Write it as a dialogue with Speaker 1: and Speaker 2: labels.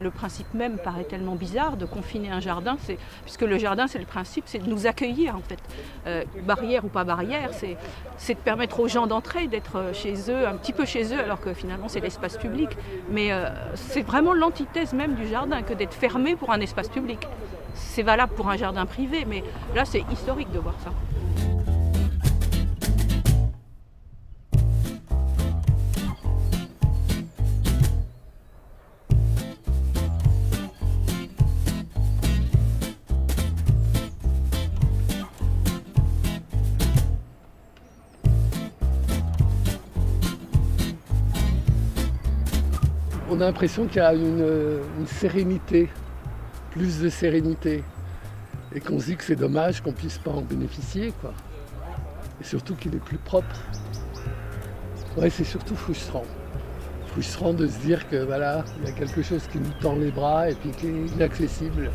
Speaker 1: Le principe même paraît tellement bizarre de confiner un jardin, puisque le jardin, c'est le principe, c'est de nous accueillir en fait. Euh, barrière ou pas barrière, c'est de permettre aux gens d'entrer, d'être chez eux, un petit peu chez eux, alors que finalement c'est l'espace public. Mais euh, c'est vraiment l'antithèse même du jardin que d'être fermé pour un espace public. C'est valable pour un jardin privé, mais là c'est historique de voir ça.
Speaker 2: On a l'impression qu'il y a une, sérénité, plus de sérénité. Et qu'on se dit que c'est dommage qu'on ne puisse pas en bénéficier. Et surtout qu'il est plus propre. Ouais, c'est surtout frustrant. Frustrant de se dire que voilà, il y a quelque chose qui nous tend les bras et puis qui est inaccessible.